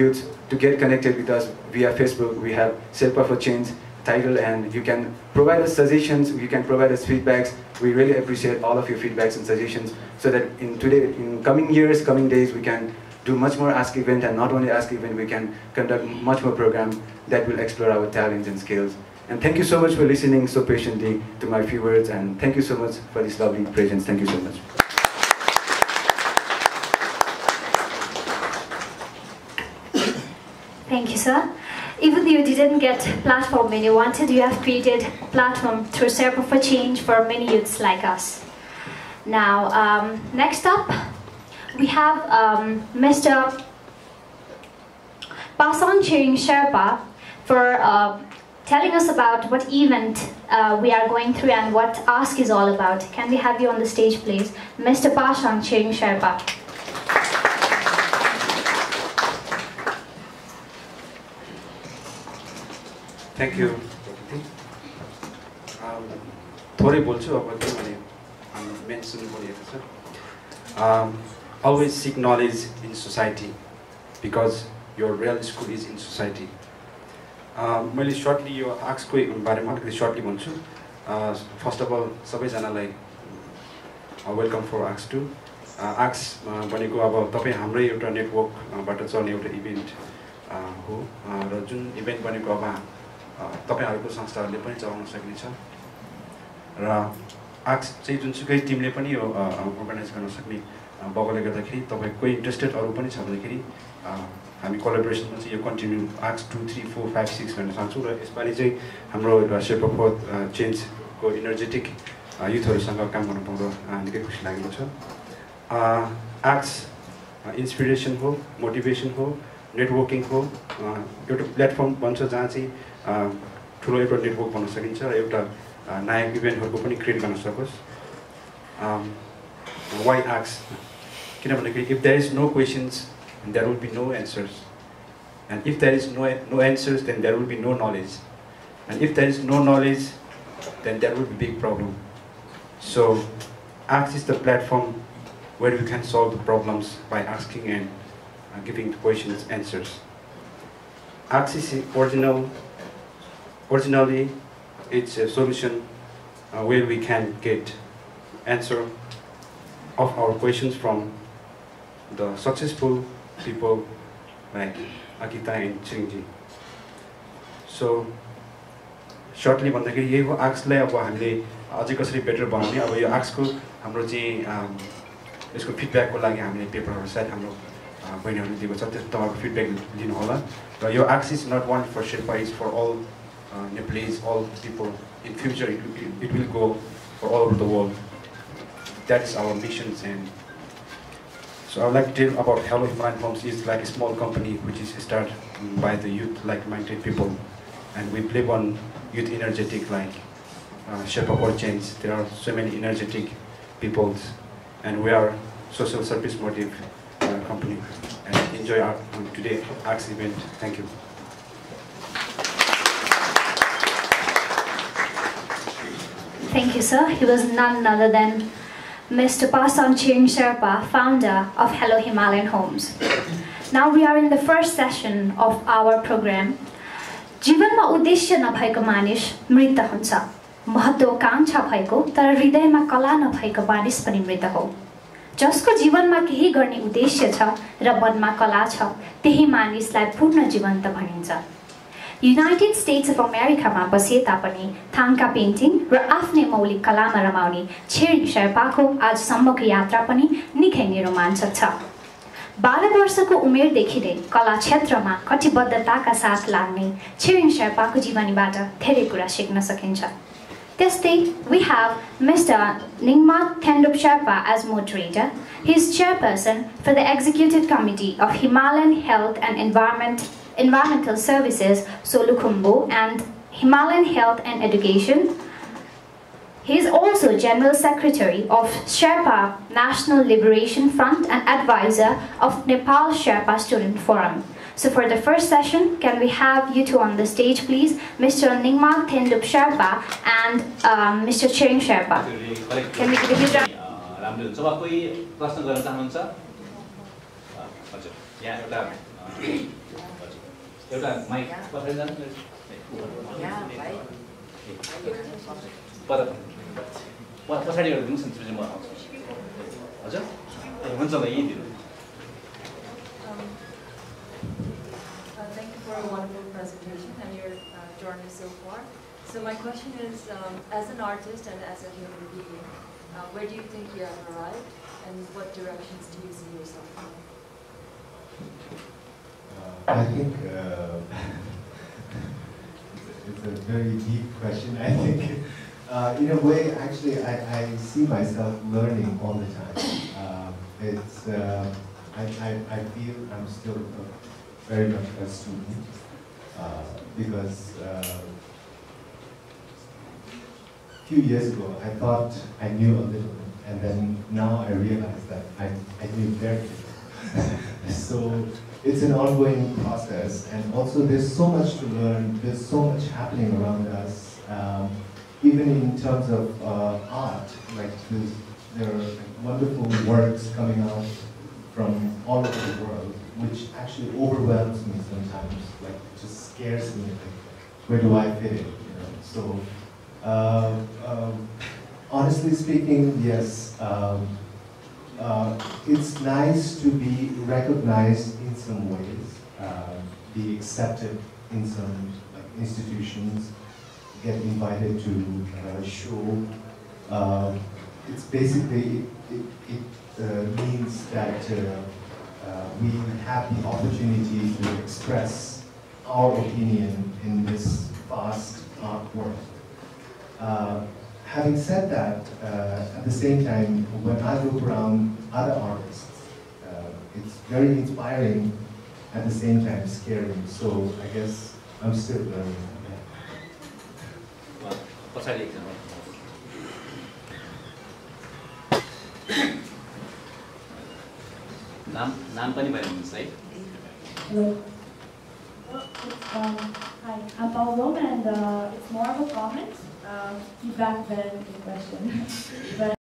youth to get connected with us via Facebook. We have Sherpa for Change title and you can provide us suggestions, you can provide us feedbacks. We really appreciate all of your feedbacks and suggestions so that in today, in coming years, coming days, we can do much more Ask event and not only Ask event, we can conduct much more program that will explore our talents and skills. And thank you so much for listening so patiently to my few words and thank you so much for this lovely presence. Thank you so much. Thank you, sir. Even though you didn't get platform when you wanted, you have created platform through Sherpa for Change for many youths like us. Now, um, next up, we have um, Mr. Pasan Chering Sherpa for uh, telling us about what event uh, we are going through and what Ask is all about. Can we have you on the stage, please? Mr. Pasan Chering Sherpa. Thank you थोरै बोल्छु अब किनभने हाम्रो main परिएको छ always seek knowledge in society because yo real school is in society मैले certainly यो आर्ट्सको बारेमा अलिकति सर्टली भन्छु. फर्स्ट अफ अल सबैजनालाई welcome for arts to arts भनेको अब तपाईँ हाम्रै एउटा नेटवर्कबाट चल्ने एउटा इभेन्ट हो। र जुन इभेन्ट भनेको अब तपाईँहरूको संस्थाहरूले पनि चलाउन सकिनेछ र आर्ट्स चाहिँ जुनसुकै टिमले पनि यो अर्गनाइज गर्न सक्ने भएकोले गर्दाखेरि तपाईँ कोही इन्ट्रेस्टेड अरू पनि छ भन्दाखेरि हामी कोलाबोरेसनमा चाहिँ यो continue arts two three four five six भन्न चाहन्छौँ र यसपालि चाहिँ हाम्रो सेप अफ चेन्जको इनर्जेटिक युथहरूसँग काम गर्न पाउँदा निकै खुसी लागेको छ। आर्ट्स इन्सपिरेसन हो मोटिभेसन हो नेटवर्किङ हो एउटा प्लेटफर्म बन्छ जहाँ चाहिँ ठुलो एउटा नेटवर्क बन्न सकिन्छ र एउटा नयाँ इभेन्टहरूको पनि क्रिएट गर्न सकोस् वाइ आक्स किनभने if there is no questions there will be no answers and if there is no no answers then there will be no knowledge and if there is no knowledge then there will be big problem so आक्स is the platform where we can solve the problems by asking and uh, giving the questions answers. Axe is original originally it's a solution uh, where we can get answer of our questions from the successful people like Akita and Chingji. So certainly भन्दाखेरि यही हो आर्ट्सलाई अब हामीले अझै कसरी better बनाउने अब यो आर्ट्सको हाम्रो चाहिँ यसको फिडब्याकको लागि हामीले पेपरहरू सायद हाम्रो भइने भने दिएको छ त्यसमा तपाईँको फिडब्याक दिनुहोला र यो X is not one for Sherpa is for all Nepalese, all people. In future, it, will go for all over the world. That is our mission. So I would like to tell about Hello Himalayan It's like a small company which is started by the youth, like-minded people. And we believe on youth energetic, like uh, Sherpa for Change. There are so many energetic people. And we are social service motive company. And enjoy our um, today arts event. Thank you. Thank you, sir. He was none other than Mr. Pasang Ching Sherpa, founder of Hello Himalayan Homes. Now we are in the first session of our program. जीवनमा उद्देश्य नभएको मानिस मृत हुन्छ महत्त्वकाङ्क्षा भएको तर हृदयमा कला नभएको मानिस पनि मृत हो जसको जीवनमा केही गर्ने उद्देश्य छ र मनमा कला छ त्यही मानिसलाई पूर्ण जीवन्त भनिन्छ। युनाइटेड स्टेट्स अफ अमेरिकामा बसे तापनि थाङका पेन्टिङ र आफ्नै मौलिक कलामा रमाउने छेड शेर्पाको आजसम्मको यात्रा पनि निकै नै रोमाञ्चक छ। बाह्र वर्षको उमेरदेखि नै कला क्षेत्रमा कटिबद्धताका साथ लाग्ने छिरिङ शेर्पाको जीवनीबाट धेरै कुरा सिक्न सकिन्छ। Guesting, we have Mr. Ningma Tendup Sherpa as moderator. He is chairperson for the Executive Committee of Himalayan Health and Environment, Environmental Services, Solukhumbu, and Himalayan Health and Education. He is also General Secretary of Sherpa National Liberation Front and advisor of Nepal Sherpa Student Forum. So for the first session, can we have you two on the stage, please? Mr. Ningma Thendup Sherpa and um, Mr. Tshering Sherpa. Can we give you a राम्रो हुन्छ वा कोही प्रश्न गर्न चाहनुहुन्छ हजुर यहाँ एउटा एउटा माइक पठाइ जानु पछाडिबाट दिनुहोस् न हजुर हुन्छ ल यहीँ दिनु for a wonderful presentation and your uh, journey so far. So my question is, um, as an artist and as a human being, uh, where do you think you have arrived and what directions do you see yourself in? Uh, I think uh, it's a very deep question. I think, uh, in a way, actually, I, I see myself learning all the time. Uh, it's, I, I, I feel I'm still a, very much a student uh, because uh, a few years ago I thought I knew a little, and then now I realize that I, I knew very little. so it's an ongoing process, and also there's so much to learn. There's so much happening around us, um, even in terms of uh, art. Like there are wonderful works coming out from all over the world, which actually overwhelms me sometimes. Like just scares me. Like, where do I fit in? You know? So, uh, um, honestly speaking, yes. Um, uh, it's nice to be recognized in some ways, uh, be accepted in some like, institutions, get invited to uh, show. Uh, it's basically, it, it uh, means that uh, we have the opportunity to express our opinion in this vast art world. Uh, having said that, uh, at the same time, when I look around other artists, uh, it's very inspiring, at the same time scary. So I guess I'm still learning. नाम नाम पनि भनिदिनुहोस् है Hello. Um, hi, I'm Paolo and uh, it's more of a comment, uh, feedback than a question. but